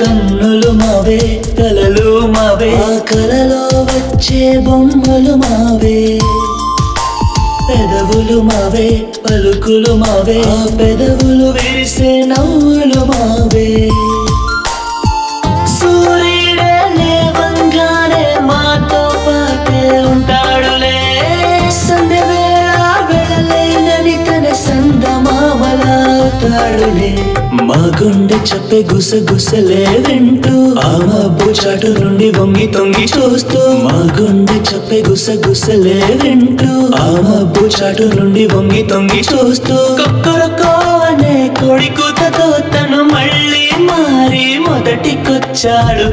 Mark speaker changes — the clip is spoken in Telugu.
Speaker 1: కన్నులు మావే కలలు మావే. ఆ కలలో వచ్చే బొమ్మలు మావే. పెదవులు మావే పలుకులు మావే. ఆ పెదవులు విరిసే నవ్వులు మావే అవుతాడులే మా గుండె చెప్పే గుసగుసలే వింటూ ఆ మబ్బు చాటు నుండి వంగి తొంగి చూస్తూ మా గుండె చెప్పే గుసగుసలే వింటూ ఆ మబ్బు చాటు నుండి వంగి తొంగి చూస్తూ కొక్కరకో అనే కోడి కూతతో తను మళ్ళీ మారి మొదటికొచ్చాడు.